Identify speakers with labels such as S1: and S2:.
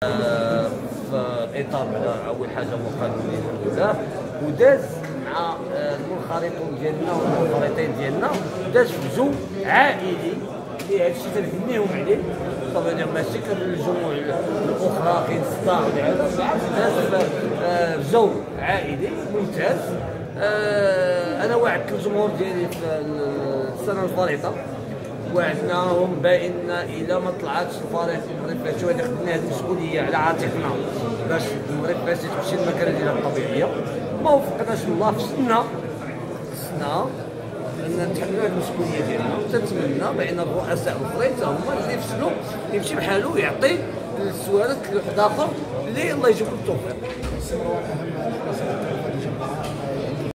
S1: في اطار أول حاجة مقابلين الحمد لله وداز مع المنخرطون ديالنا والمنخرطين ديالنا داز في جو عائلي. اللي هذا الشيء تنهنيهم عليه. طبعا ماشي كالجموع الأخرى كاين بالعكس داز في جو عائلي ممتاز. آه، أنا وعدت الجمهور ديالي في السنة الفريطة. وعدناهم بإن إلى ما طلعاتش الفريق المغرب فاتو هذه خدنا هذه المسؤوليه على عاتقنا باش المغرب فاتت تمشي للمكانه ديالها الطبيعيه ما وفقناش الله في سنة. سنة. ان نتحملوا هذه المسؤولية ديالنا وتنتمنى بأن الرؤساء الأخرين هما اللي يفصلوا يمشي بحاله ويعطي السؤالات لواحد اخر اللي الله يجيب التوفيق.